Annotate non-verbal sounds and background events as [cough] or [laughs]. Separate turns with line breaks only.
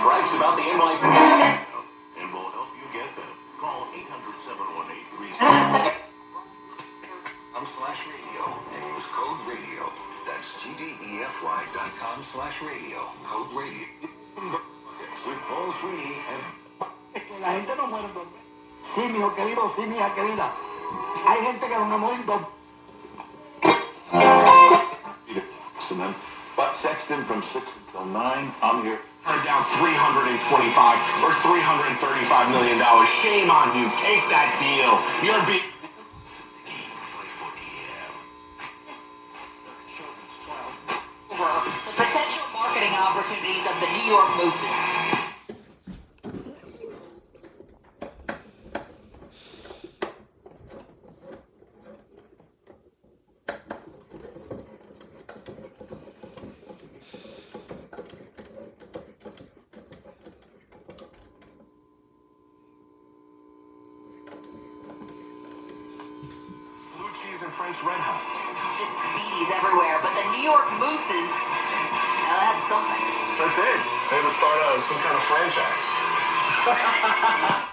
gripes about the invite. And we'll help you get them. Call 800-718-3... .com slash radio. And use code radio. That's G-D-E-F-Y dot com slash radio. Code radio. With Paul Sweeney and...
Que la gente no muere dos. Sí, mi hijo querido, sí, mi hija querida. Hay gente que no muere dos veces.
Listen. But Sexton from 6 until 9. I'm here.
Turned down 325 or 335 million dollars. Shame on you. Take that deal. You're be.
potential marketing opportunities of the New York Mooses.
Red Hot.
Just speedies everywhere, but the New York Mooses, now that's something.
That's it. They had to start uh, some kind of franchise. [laughs]